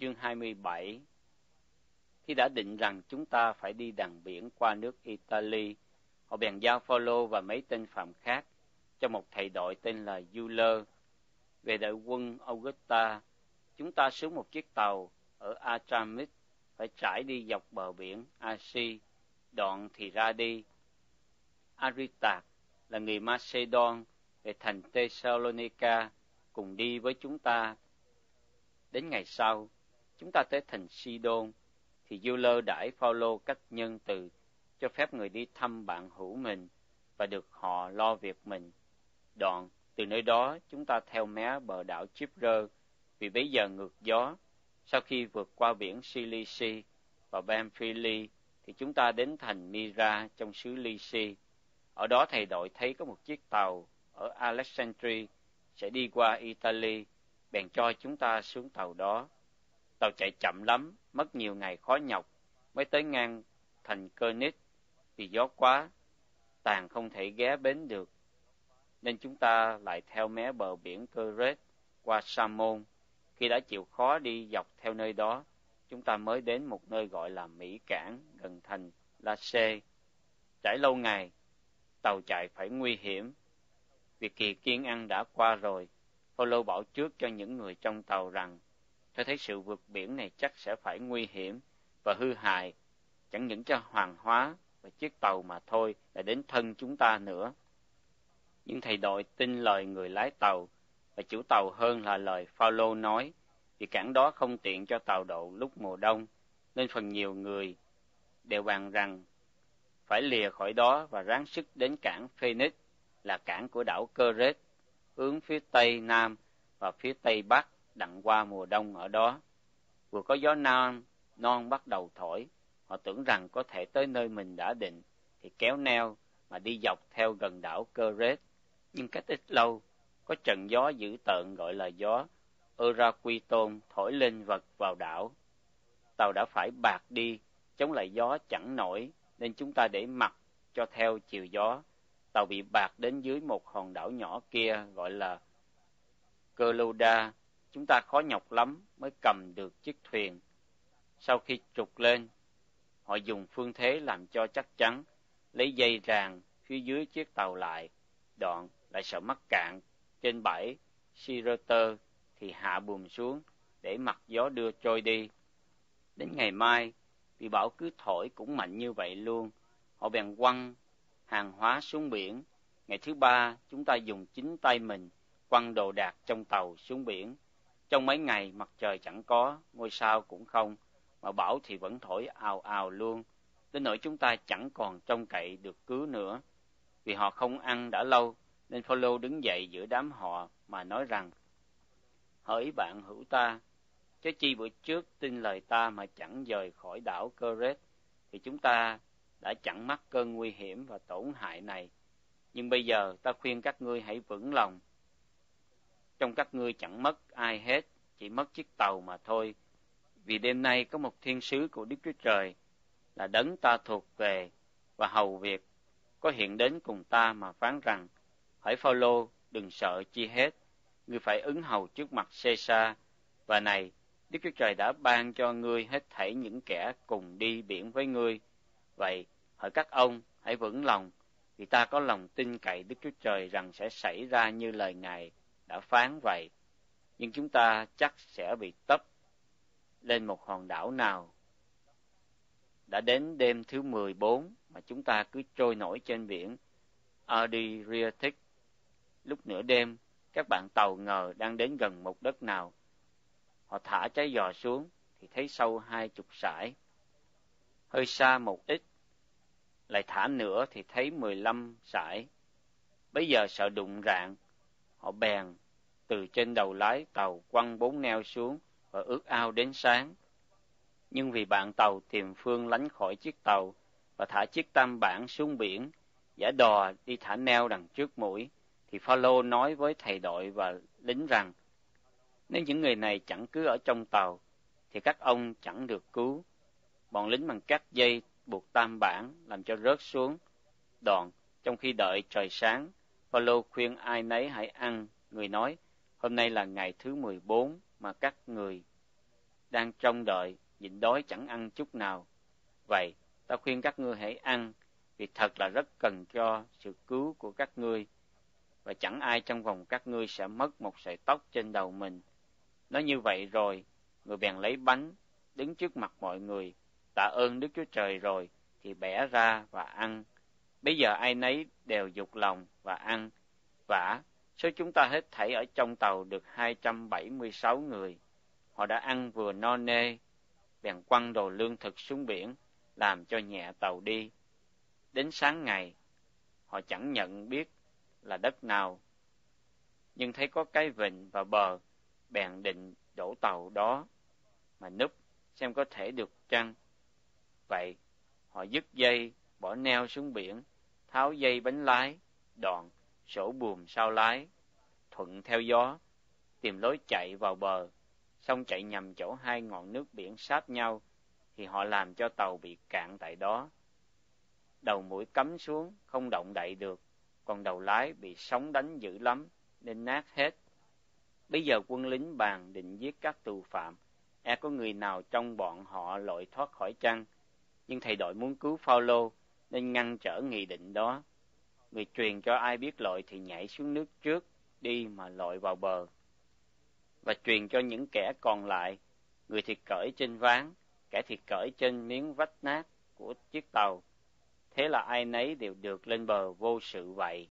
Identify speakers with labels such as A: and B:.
A: chương 27 Khi đã định rằng chúng ta phải đi đằng biển qua nước Italy, họ bèn giao Phaolô và mấy tên phạm khác cho một thầy đội tên là Euler. Về đội quân Augusta, chúng ta xuống một chiếc tàu ở Atramis phải trải đi dọc bờ biển Asi, đoạn thì ra đi. Aristarch là người Macedon về thành Thessalonica cùng đi với chúng ta. Đến ngày sau, chúng ta tới thành Sidon, thì Euler đãi Phaolô cách nhân từ cho phép người đi thăm bạn hữu mình và được họ lo việc mình. Đoạn, từ nơi đó chúng ta theo mé bờ đảo Chipre vì bây giờ ngược gió. Sau khi vượt qua biển Cilici và Pamphili thì chúng ta đến thành Myra trong xứ Lyci. Ở đó thầy đội thấy có một chiếc tàu ở Alexandria sẽ đi qua Italy, bèn cho chúng ta xuống tàu đó. Tàu chạy chậm lắm, mất nhiều ngày khó nhọc, mới tới ngang thành Cernit vì gió quá, tàn không thể ghé bến được. Nên chúng ta lại theo mé bờ biển Ceret qua Samon. Khi đã chịu khó đi dọc theo nơi đó, chúng ta mới đến một nơi gọi là Mỹ Cảng gần thành La Xê. Trải lâu ngày, tàu chạy phải nguy hiểm. vì kỳ kiên ăn đã qua rồi, Phaolô bảo trước cho những người trong tàu rằng, tôi thấy sự vượt biển này chắc sẽ phải nguy hiểm và hư hại, chẳng những cho hoàng hóa và chiếc tàu mà thôi, là đến thân chúng ta nữa. Nhưng thầy đội tin lời người lái tàu và chủ tàu hơn là lời Phaolô nói, vì cảng đó không tiện cho tàu đậu lúc mùa đông, nên phần nhiều người đều bàn rằng phải lìa khỏi đó và ráng sức đến cảng Phoenix là cảng của đảo Keret, hướng phía tây nam và phía tây bắc đặng qua mùa đông ở đó. Vừa có gió nam non bắt đầu thổi, họ tưởng rằng có thể tới nơi mình đã định, thì kéo neo mà đi dọc theo gần đảo Keret. Nhưng cách ít lâu, có trận gió dữ tợn gọi là gió Euraquiton thổi lên vật vào đảo. Tàu đã phải bạc đi, chống lại gió chẳng nổi, nên chúng ta để mặc cho theo chiều gió. Tàu bị bạc đến dưới một hòn đảo nhỏ kia gọi là Keloda. Chúng ta khó nhọc lắm mới cầm được chiếc thuyền. Sau khi trục lên, họ dùng phương thế làm cho chắc chắn, lấy dây ràng phía dưới chiếc tàu lại, đoạn lại sợ mắc cạn trên bãi siroter thì hạ buồm xuống để mặc gió đưa trôi đi. Đến ngày mai, vì bão cứ thổi cũng mạnh như vậy luôn, họ bèn quăng hàng hóa xuống biển. Ngày thứ ba, chúng ta dùng chính tay mình quăng đồ đạc trong tàu xuống biển. Trong mấy ngày mặt trời chẳng có, ngôi sao cũng không, mà bão thì vẫn thổi ào ào luôn, đến nỗi chúng ta chẳng còn trông cậy được cứu nữa. Vì họ không ăn đã lâu, nên Phaolô đứng dậy giữa đám họ mà nói rằng: Hỡi bạn hữu ta, chớ chi bữa trước tin lời ta mà chẳng rời khỏi đảo Keret, thì chúng ta đã chẳng mắc cơn nguy hiểm và tổn hại này. Nhưng bây giờ ta khuyên các ngươi hãy vững lòng. Trong các ngươi chẳng mất ai hết, chỉ mất chiếc tàu mà thôi. Vì đêm nay có một thiên sứ của Đức Chúa Trời là đấng ta thuộc về và hầu việc có hiện đến cùng ta mà phán rằng hỡi Phaolô đừng sợ chi hết ngươi phải ứng hầu trước mặt Caesar. Và này Đức Chúa Trời đã ban cho ngươi hết thảy những kẻ cùng đi biển với ngươi. Vậy hỡi các ông hãy vững lòng vì ta có lòng tin cậy Đức Chúa Trời rằng sẽ xảy ra như lời Ngài đã phán vậy nhưng chúng ta chắc sẽ bị tấp lên một hòn đảo nào đã đến đêm thứ 14 mà chúng ta cứ trôi nổi trên biển Adriatic. Lúc nửa đêm, các bạn tàu ngờ đang đến gần một đất nào. Họ thả trái giò xuống thì thấy sâu hai chục sải. Hơi xa một ít, lại thả nữa thì thấy mười lăm sải. Bây giờ sợ đụng rạn, họ bèn từ trên đầu lái tàu quăng bốn neo xuống và ước ao đến sáng nhưng vì bạn tàu tìm phương lánh khỏi chiếc tàu và thả chiếc tam bản xuống biển, giả đò đi thả neo đằng trước mũi, thì Phaolô nói với thầy đội và lính rằng, nếu những người này chẳng cứ ở trong tàu, thì các ông chẳng được cứu. Bọn lính bằng các dây buộc tam bản làm cho rớt xuống. Đoạn, trong khi đợi trời sáng, Paulo khuyên ai nấy hãy ăn. Người nói, hôm nay là ngày thứ mười bốn mà các người đang trông đợi, nhịn đói chẳng ăn chút nào. Vậy, ta khuyên các ngươi hãy ăn, vì thật là rất cần cho sự cứu của các ngươi, và chẳng ai trong vòng các ngươi sẽ mất một sợi tóc trên đầu mình. Nói như vậy rồi, người bèn lấy bánh, đứng trước mặt mọi người, tạ ơn Đức Chúa Trời rồi, thì bẻ ra và ăn. Bây giờ ai nấy đều dục lòng và ăn, vả số chúng ta hết thảy ở trong tàu được 276 người. Họ đã ăn vừa no nê, bèn quăng đồ lương thực xuống biển, làm cho nhẹ tàu đi. Đến sáng ngày, họ chẳng nhận biết là đất nào, nhưng thấy có cái vịnh và bờ, bèn định đổ tàu đó mà núp xem có thể được chăng. Vậy, họ dứt dây, bỏ neo xuống biển, tháo dây bánh lái, đoạn, sổ buồm sau lái, thuận theo gió, tìm lối chạy vào bờ, xong chạy nhầm chỗ hai ngọn nước biển sát nhau, thì họ làm cho tàu bị cạn tại đó. Đầu mũi cắm xuống, không động đậy được, còn đầu lái bị sóng đánh dữ lắm, nên nát hết. Bây giờ quân lính bàn định giết các tù phạm, e có người nào trong bọn họ lội thoát khỏi chăng? Nhưng thầy đội muốn cứu Phaolô nên ngăn trở nghị định đó. Người truyền cho ai biết lội thì nhảy xuống nước trước, đi mà lội vào bờ. Và truyền cho những kẻ còn lại, người thì cởi trên ván, kẻ thì cởi trên miếng vách nát của chiếc tàu. Thế là ai nấy đều được lên bờ vô sự vậy.